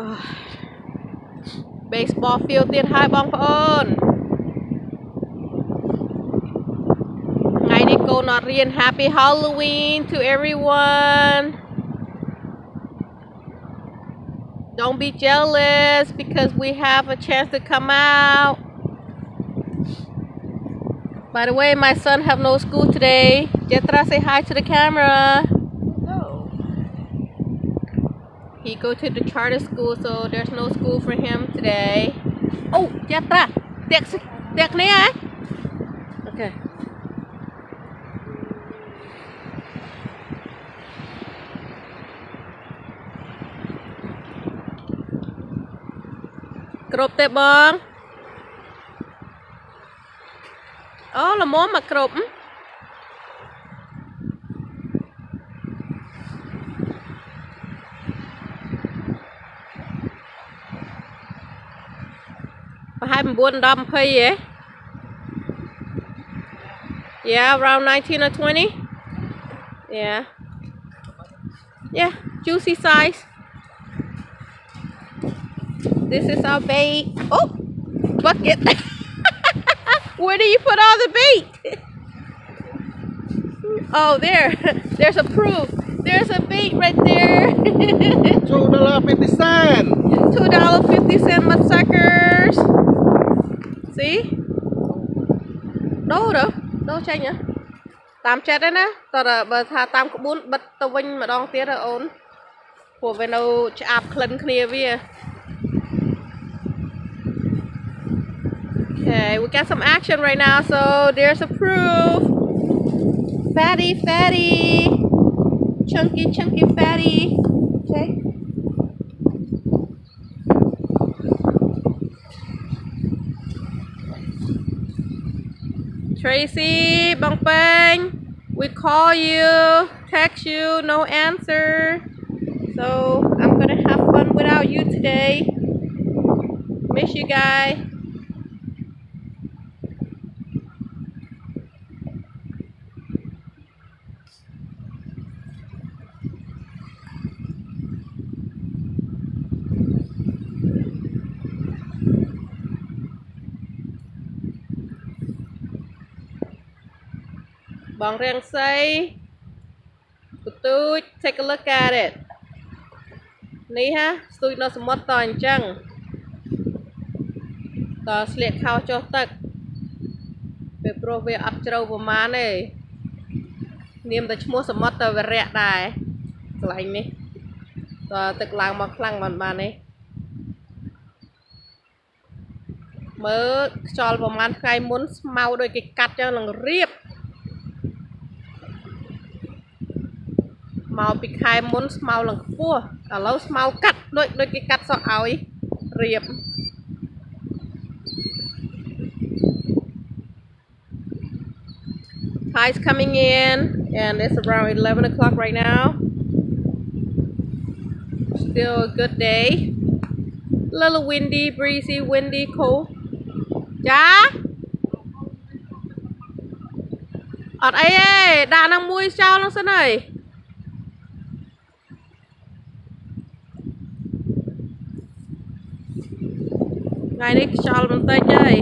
អឺ baseball field ទៀតហើយបងប្អូនថ្ងៃនេះកូនអត់រៀន Happy Halloween to everyone Don't be jealous because we have a chance to come out By the way, my son have no school today. Jetra, say hi to the camera. He go to the charter school, so there's no school for him today. Oh, Yatra, text, text me, eh? Okay. Crop table. Oh, là món mà crop. 29 đom a year. Yeah, around 19 or 20. Yeah. Yeah, juicy size. This is our bait. Oh, bucket. Where do you put all the bait? Oh, there. There's a proof. There's a bait right there. $2.50. $2.50, mudsuckers. See? ដូរទៅដូរចេញហ៎តាមចិត្តឯណាតើបើថាតាមក្បួនបិទទៅវិញម្ដងទៀតទៅអូនព្រោះវានៅឆ្អាបក្លិនគ្នាវា Okay, we got some action right now, so there's a proof. Fatty, fatty. Chunky, chunky, fatty. Okay. Tracy, Bang Bang, we call you, text you, no answer. So I'm gonna have fun without you today. Miss you guys. Bong Riang say, Tụi take a look at it. នេះហាស្ទូចនៅសមុទ្រតអញ្ចឹងតស្លៀកខោចុះទឹកពេលព្រោះវាអត់ជ្រៅប្រមាណទេនាមតែឈ្មោះសមុទ្រទៅវារាក់ដែរកន្លែងនេះតទឹកឡើងមកខ្លាំងមិនបានទេមើលខ្យល់ប្រហែលថ្ងៃមុនស្មៅដូចគេកាត់ចឹងនឹងរៀប មកពីខែមុនស្មៅឡើងខ្ពស់ឥឡូវស្មៅកាត់ដូចដូចគេកាត់សក់ឲ្យរៀប Tide's coming in and it's around 11 o'clock right now. Still a good day. Little windy, breezy, windy, cool. ចាអត់អីទេដាក់នឹងមួយចោលនឹងសិនហើយ ថ្ងៃនេះខ្យល់បន្តិចហើយ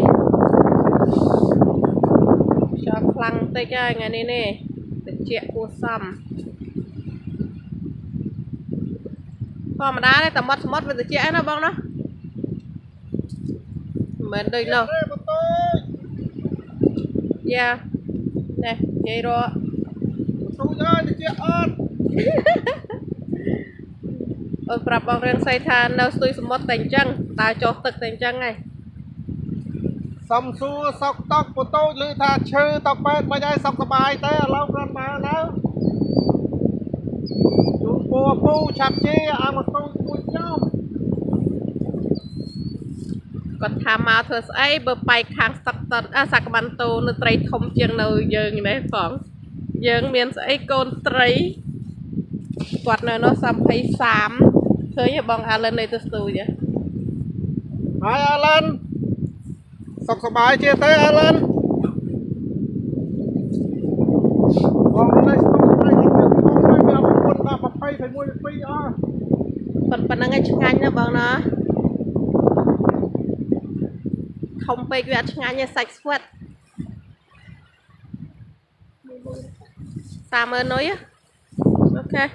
ខ្យល់ខ្លាំងបន្តិចហើយថ្ងៃនេះនេះត្រជាក់គួរសមធម្មតាទេតែមាត់សមុទ្រវាត្រជាក់ឯណាបងណាមិនមែនដូចនោះទេបន្ទុយយ៉ានេះនិយាយរកបន្ទុយអើយតិចអត់ អូនប្រាប់បងរៀងស័យថានៅស្ទួយសមុទ្រតែអញ្ចឹងតើចុះទឹកតែអញ្ចឹងហ៎សំសួរសោកតកពតូចឮថាឈើតកពេតមិនឲ្យសោកសបាយទេឥឡូវព្រឹនមកនៅជូនពូពូឆាប់ជាអាមកទូចមួយខ្ញុំគាត់ថាមកធ្វើស្អីបើបែកខាងសឹកតសកបានតូនៅត្រីធំជាងនៅយើងនេះផងយើងមានស្អីកូនត្រីគាត់នៅនោះ33 ឃើញបងអាឡិននៅទៅស្ទូយហើយអាឡិនសុខសប្បាយជាទេអាឡិនបងនៅស្ទូយតែខ្ញុំខ្ញុំមានប្រពន្ធដល់21 22អស់ប៉ុណ្ណឹងឯងឆ្ងាញ់ណាបងណាធំពេកវាអត់ឆ្ងាញ់ទេសាច់ស្វិត30,000នុយអូខេ